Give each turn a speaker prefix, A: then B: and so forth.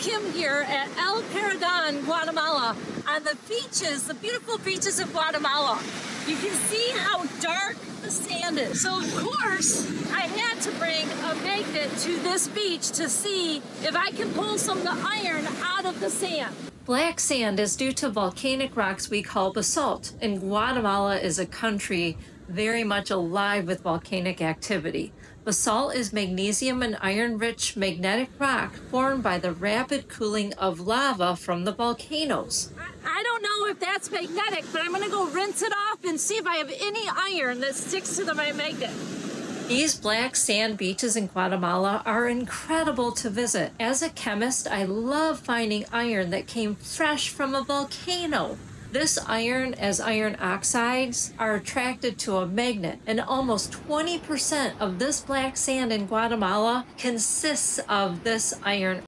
A: Kim here at El Paredon, Guatemala, on the beaches, the beautiful beaches of Guatemala. You can see how dark the sand is. So, of course, I had to bring a magnet to this beach to see if I can pull some of the iron out of the sand. Black sand is due to volcanic rocks we call basalt, and Guatemala is a country very much alive with volcanic activity. Basalt is magnesium and iron rich magnetic rock formed by the rapid cooling of lava from the volcanoes. I don't know if that's magnetic, but I'm going to go rinse it off and see if I have any iron that sticks to the magnet. These black sand beaches in Guatemala are incredible to visit. As a chemist, I love finding iron that came fresh from a volcano. This iron, as iron oxides, are attracted to a magnet, and almost 20% of this black sand in Guatemala consists of this iron